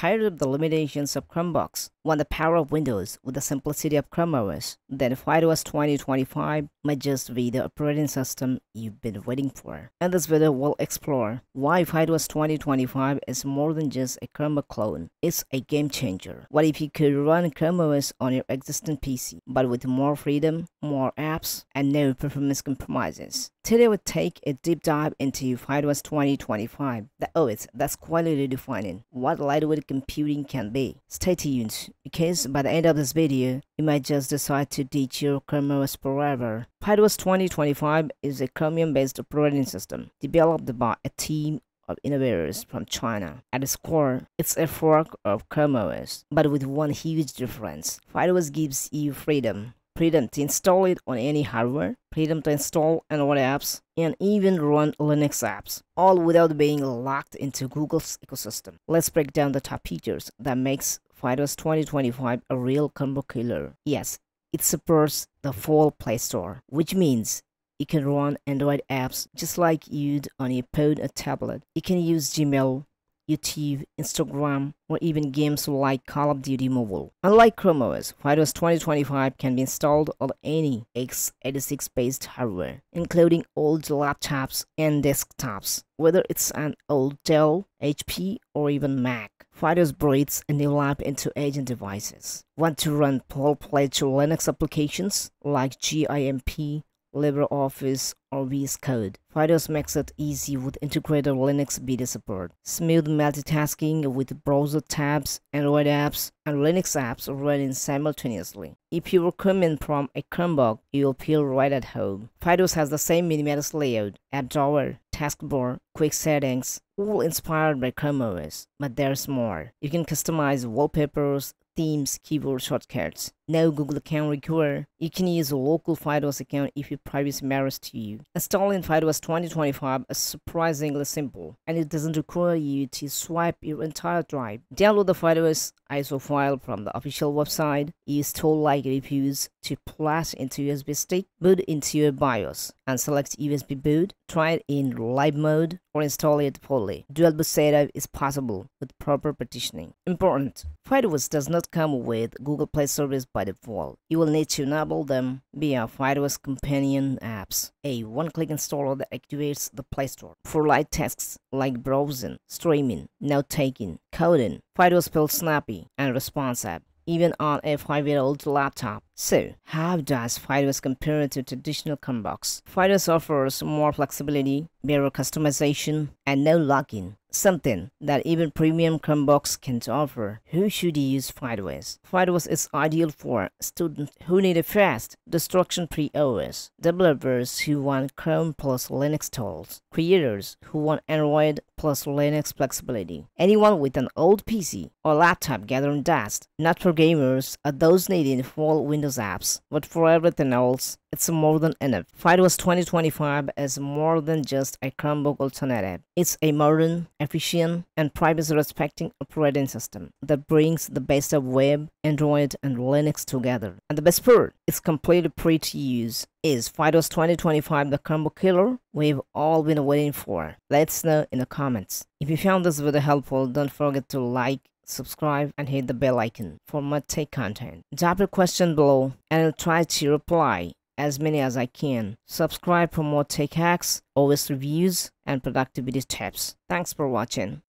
Tired of the limitations of Chromebooks? Want the power of Windows with the simplicity of Chrome OS? Then FydeOS 2025 might just be the operating system you've been waiting for. In this video, we'll explore why FydeOS 2025 is more than just a Chromebook clone. It's a game changer. What if you could run Chrome OS on your existing PC, but with more freedom, more apps, and no performance compromises? Today we'll take a deep dive into FydeOS 2025, the OS that's quietly defining what lightweight computing can be. Stay tuned, because by the end of this video, you might just decide to ditch your Chrome OS forever. FydeOS 2025 is a Chromium-based operating system developed by a team of innovators from China. At its core, it's a fork of Chrome OS, but with one huge difference. FydeOS gives you freedom freedom to install it on any hardware, freedom to install Android apps, and even run Linux apps, all without being locked into Google's ecosystem. Let's break down the top features that makes FydeOS 2025 a real combo killer. Yes, it supports the full Play Store, which means you can run Android apps just like you'd on a phone or tablet. You can use Gmail, YouTube, Instagram, or even games like Call of Duty Mobile. Unlike Chrome OS, FydeOS 2025 can be installed on any x86 based hardware, including old laptops and desktops, whether it's an old Dell, HP, or even Mac. FydeOS breathes a new life into agent devices. Want to run full-fledged Linux applications like GIMP, LibreOffice, or VS Code. FydeOS makes it easy with integrated Linux beta support, smooth multitasking with browser tabs, Android apps, and Linux apps running simultaneously. If you are coming from a Chromebook, you'll feel right at home. FydeOS has the same minimalist layout, app drawer, taskbar, quick settings, all inspired by Chrome OS. But there's more. You can customize wallpapers, themes, keyboard shortcuts. No Google account required. You can use a local FydeOS account if your privacy matters to you. Installing FydeOS 2025 is surprisingly simple, and it doesn't require you to swipe your entire drive. Download the FydeOS ISO file from the official website, use tool-like Rufus to plug into USB stick, boot into your BIOS, and select USB boot. Try it in live mode or install it fully. Dual boot setup is possible with proper partitioning. Important, FydeOS does not come with Google Play service by default. You will need to enable them via FydeOS companion apps, a one-click installer that activates the Play Store. For light tasks like browsing, streaming, note-taking, coding, FydeOS feels snappy and responsive even on a 5-year-old laptop. So, how does FydeOS compare to traditional Chromebooks? FydeOS offers more flexibility, better customization, and no login something that even premium Chromebooks can't offer. Who should use FydeOS? FydeOS is ideal for students who need a fast, destruction-free OS, developers who want Chrome plus Linux tools, creators who want Android plus Linux flexibility, anyone with an old PC or laptop gathering dust, not for gamers or those needing full Windows apps, but for everything else, it's more than enough. FydeOS 2025 is more than just a Chromebook alternative. It's a modern, efficient, and privacy-respecting operating system that brings the best of web, Android, and Linux together. And the best part, it's completely free to use. Is FydeOS 2025 the Chromebook killer we've all been waiting for? Let us know in the comments. If you found this video helpful, don't forget to like, subscribe and hit the bell icon for more tech content. Drop your question below and I'll try to reply as many as I can. Subscribe for more tech hacks, OS reviews, and productivity tips. Thanks for watching.